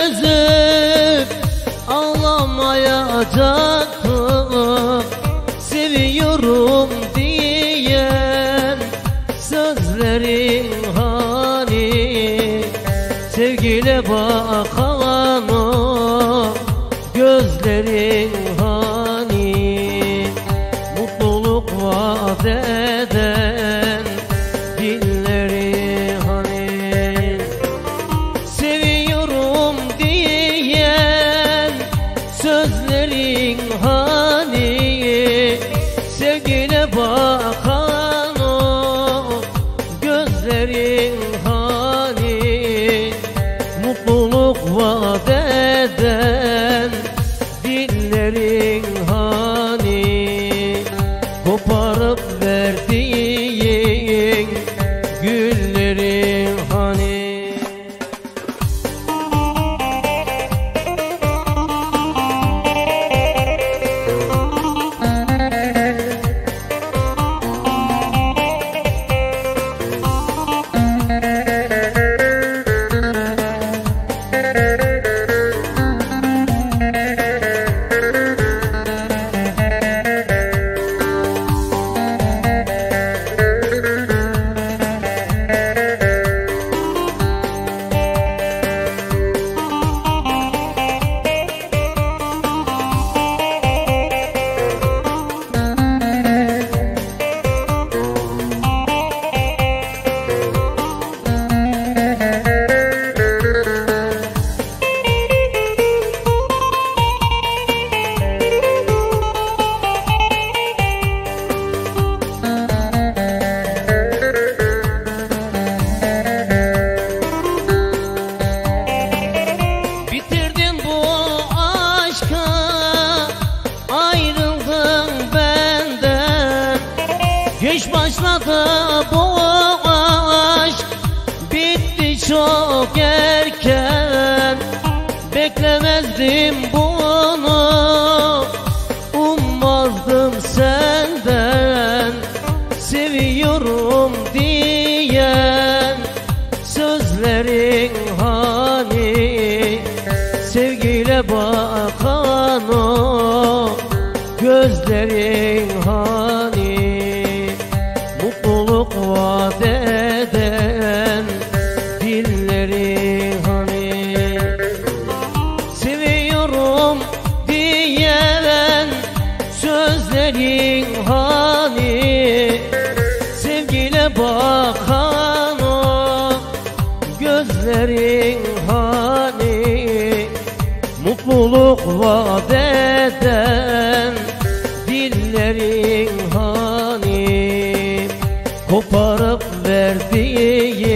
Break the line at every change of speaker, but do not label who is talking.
Üzüp Ağlamayacaktık Seviyorum diyen Sözlerin hani Sevgile bakan o Gözlerin hani Mutluluk vaat eden Dillerin hani Geç başladı bu Bitti çok erken. Beklemezdim bunu. Ummazdım senden. Seviyorum diyen Sözlerin hani Sevgiyle bakan Sözlerin hani Sevgiyle bakan o Gözlerin hani Mutluluk vaat Dillerin hani Koparıp verdiğin